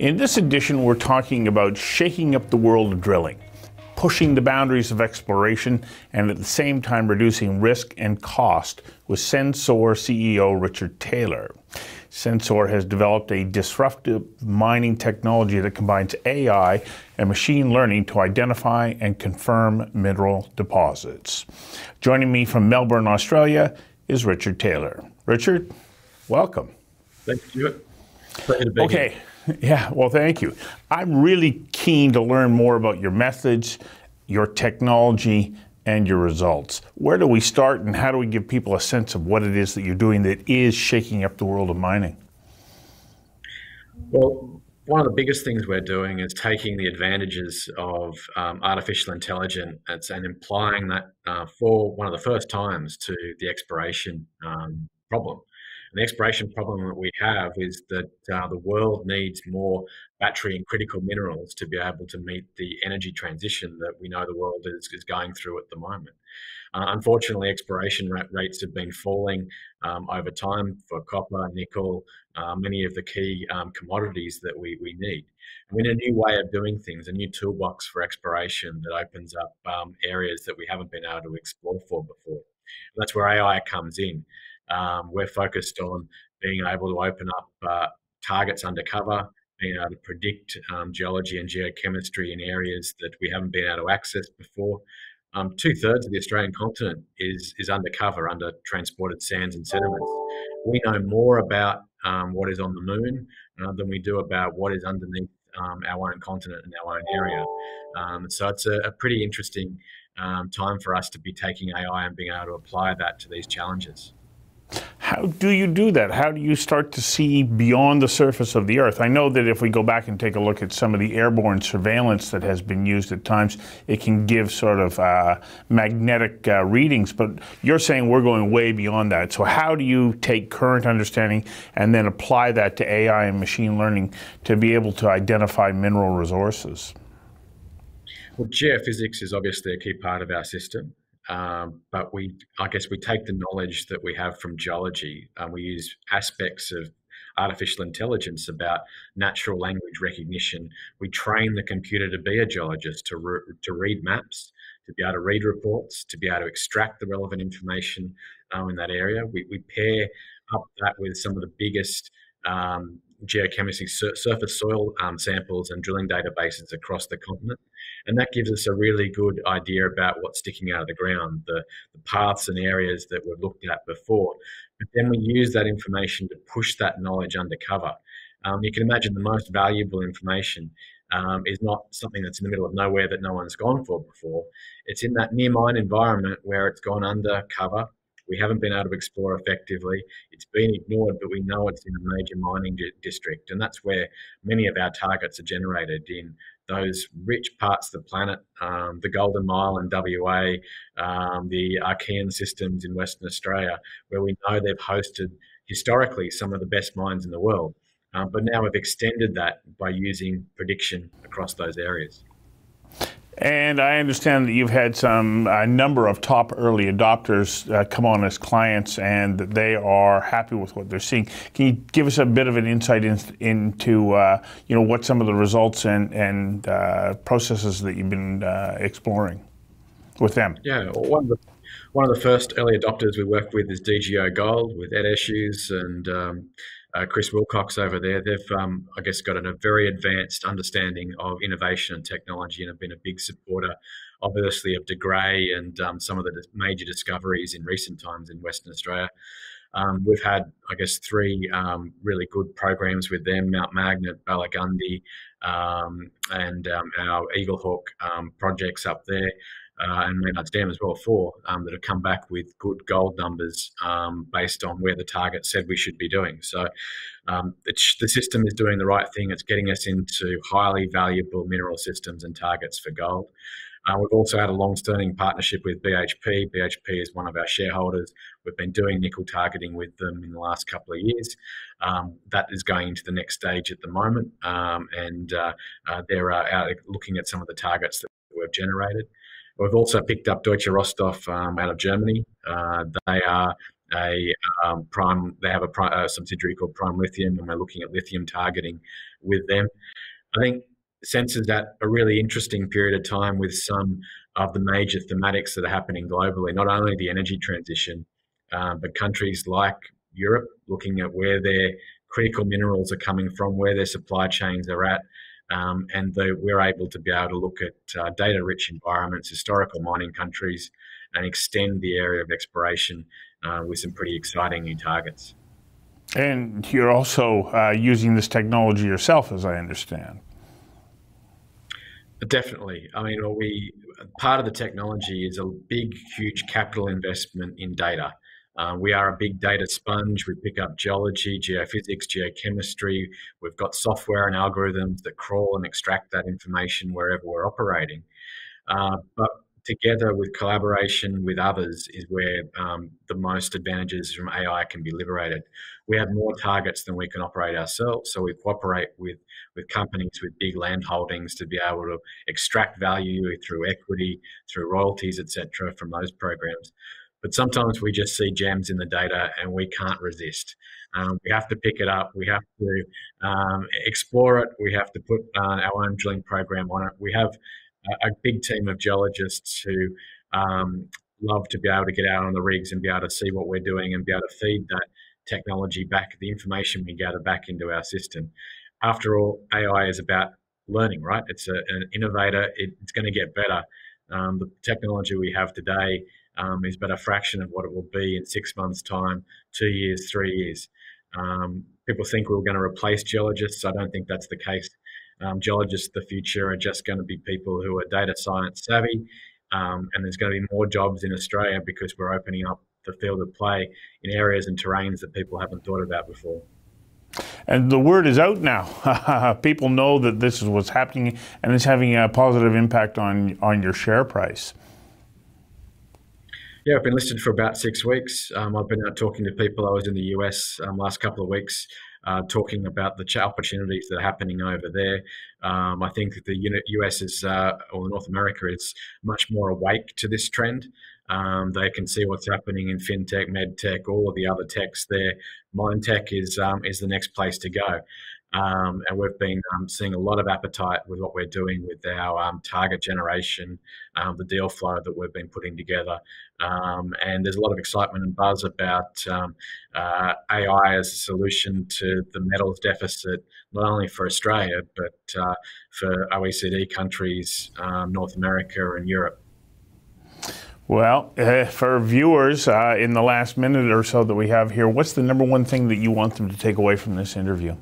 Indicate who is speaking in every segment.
Speaker 1: In this edition, we're talking about shaking up the world of drilling, pushing the boundaries of exploration, and at the same time reducing risk and cost with SensOre CEO Richard Taylor. SensOre has developed a disruptive mining technology that combines AI and machine learning to identify and confirm mineral deposits. Joining me from Melbourne, Australia, is Richard Taylor. Richard, welcome.
Speaker 2: Thank you. Pleasure to be
Speaker 1: Okay.
Speaker 2: here.
Speaker 1: Yeah, well, thank you. I'm really keen to learn more about your methods, your technology, and your results. Where do we start, and how do we give people a sense of what it is that you're doing that is shaking up the world of mining?
Speaker 2: Well, one of the biggest things we're doing is taking the advantages of um, artificial intelligence and applying that uh, for one of the first times to the exploration um, problem. The exploration problem that we have is that uh, the world needs more battery and critical minerals to be able to meet the energy transition that we know the world is, is going through at the moment. Uh, unfortunately, exploration rates have been falling um, over time for copper, nickel, uh, many of the key um, commodities that we, we need. And we need a new way of doing things, a new toolbox for exploration that opens up um, areas that we haven't been able to explore for before. And that's where AI comes in. Um, we're focused on being able to open up uh, targets undercover, being able to predict um, geology and geochemistry in areas that we haven't been able to access before. Um, Two thirds of the Australian continent is is undercover under transported sands and sediments. We know more about um, what is on the moon uh, than we do about what is underneath um, our own continent and our own area. Um, so it's a, a pretty interesting um, time for us to be taking AI and being able to apply that to these challenges.
Speaker 1: How do you do that? How do you start to see beyond the surface of the Earth? I know that if we go back and take a look at some of the airborne surveillance that has been used at times, it can give sort of uh, magnetic uh, readings, but you're saying we're going way beyond that. So, how do you take current understanding and then apply that to AI and machine learning to be able to identify mineral resources?
Speaker 2: Well, geophysics is obviously a key part of our system. Um, but we, I guess, we take the knowledge that we have from geology and we use aspects of artificial intelligence about natural language recognition. We train the computer to be a geologist, to, re- to read maps, to be able to read reports, to be able to extract the relevant information um, in that area. We, we pair up that with some of the biggest um, geochemistry sur- surface soil um, samples and drilling databases across the continent. And that gives us a really good idea about what's sticking out of the ground, the, the paths and areas that we've looked at before. But then we use that information to push that knowledge undercover. Um, you can imagine the most valuable information um, is not something that's in the middle of nowhere that no one's gone for before. It's in that near mine environment where it's gone undercover we haven't been able to explore effectively. It's been ignored, but we know it's in a major mining di- district, and that's where many of our targets are generated in those rich parts of the planet, um, the Golden Mile in WA, um, the Archean systems in Western Australia, where we know they've hosted historically some of the best mines in the world. Um, but now we've extended that by using prediction across those areas.
Speaker 1: And I understand that you've had some a number of top early adopters uh, come on as clients, and they are happy with what they're seeing. Can you give us a bit of an insight in, into uh, you know what some of the results and and uh, processes that you've been uh, exploring with them?
Speaker 2: Yeah, one of the one of the first early adopters we worked with is DGO Gold with Ed Eshuys and. Um, uh, Chris Wilcox over there, they've, um, I guess, got a very advanced understanding of innovation and technology and have been a big supporter, obviously, of De Grey and um, some of the major discoveries in recent times in Western Australia. Um, we've had, I guess, three um, really good programs with them Mount Magnet, Balagundi, um, and um, our Eaglehawk projects up there uh, and Maynards Dam as well, four um, that have come back with good gold numbers um, based on where the target said we should be doing. So um, the system is doing the right thing. It's getting us into highly valuable mineral systems and targets for gold. Uh, we've also had a long-standing partnership with BHP. BHP is one of our shareholders. We've been doing nickel targeting with them in the last couple of years. Um, that is going into the next stage at the moment, um, and uh, uh, they're uh, out looking at some of the targets that we've generated. We've also picked up Deutsche Rohstoff um, out of Germany. Uh, they are a um, prime. They have a, a subsidiary called Prime Lithium, and we're looking at lithium targeting with them. I think SensOre's at a really interesting period of time with some of the major thematics that are happening globally. Not only the energy transition, um, but countries like Europe looking at where their critical minerals are coming from, where their supply chains are at, um, and the, we're able to be able to look at uh, data-rich environments, historical mining countries, and extend the area of exploration uh, with some pretty exciting new targets.
Speaker 1: And you're also uh, using this technology yourself, as I understand.
Speaker 2: Definitely. I mean, we part of the technology is a big, huge capital investment in data. Uh, we are a big data sponge. We pick up geology, geophysics, geochemistry. We've got software and algorithms that crawl and extract that information wherever we're operating. Uh, but together with collaboration with others is where um, the most advantages from AI can be liberated. We have more targets than we can operate ourselves, so we cooperate with with companies with big land holdings to be able to extract value through equity, through royalties, etc., from those programs. But sometimes we just see gems in the data and we can't resist. Um, we have to pick it up. We have to um, explore it. We have to put uh, our own drilling program on it. We have a, a big team of geologists who um, love to be able to get out on the rigs and be able to see what we're doing and be able to feed that technology back, the information we gather back into our system. After all, AI is about learning, right? It's a, an innovator. It, it's going to get better. Um, the technology we have today um, is but a fraction of what it will be in six months' time, two years, three years. Um, people think we're going to replace geologists. I don't think that's the case. Um, geologists of the future are just going to be people who are data science savvy, um, and there's going to be more jobs in Australia because we're opening up the field of play in areas and terrains that people haven't thought about before.
Speaker 1: And the word is out now. people know that this is what's happening, and it's having a positive impact on on your share price.
Speaker 2: Yeah, I've been listed for about six weeks. Um, I've been out talking to people. I was in the US um, last couple of weeks, uh, talking about the opportunities that are happening over there. Um, I think that the US is, uh, or North America is much more awake to this trend. Um, they can see what's happening in fintech, medtech, all of the other techs there. Mine tech is um, is the next place to go. Um, and we've been um, seeing a lot of appetite with what we're doing with our um, target generation, um, the deal flow that we've been putting together. Um, and there's a lot of excitement and buzz about um, uh, AI as a solution to the metals deficit, not only for Australia, but uh, for OECD countries, North America, and Europe.
Speaker 1: Well, uh, for viewers, uh, in the last minute or so that we have here, what's the number one thing that you want them to take away from this interview?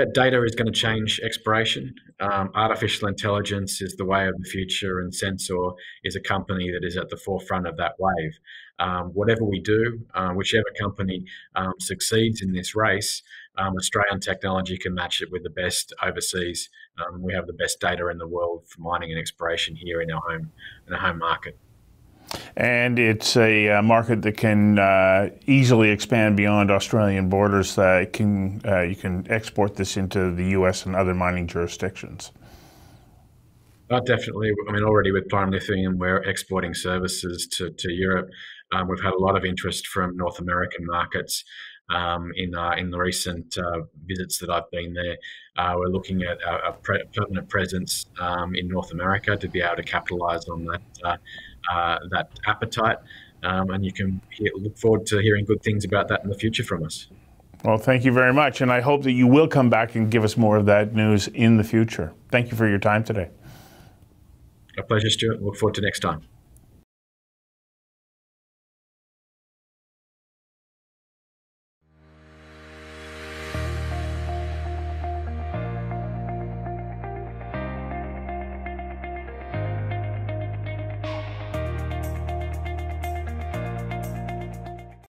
Speaker 2: Yeah, data is going to change exploration. Um, artificial intelligence is the way of the future, and SensOre is a company that is at the forefront of that wave. Um, whatever we do, uh, whichever company um, succeeds in this race, um, Australian technology can match it with the best overseas. Um, we have the best data in the world for mining and exploration here in our home in our home market
Speaker 1: and it's a uh, market that can uh, easily expand beyond Australian borders. Uh, can you can export this into the U.S. and other mining jurisdictions?
Speaker 2: Uh, definitely. I mean, already with Prime Lithium, we're exporting services to, to Europe. Um, we've had a lot of interest from North American markets um, in uh, in the recent uh, visits that I've been there. Uh, we're looking at a, a pre- permanent presence um, in North America to be able to capitalise on that uh, uh, that appetite, um, and you can hear, look forward to hearing good things about that in the future from us.
Speaker 1: Well, thank you very much, and I hope that you will come back and give us more of that news in the future. Thank you for your time today.
Speaker 2: A pleasure, Stuart. Look forward to next time.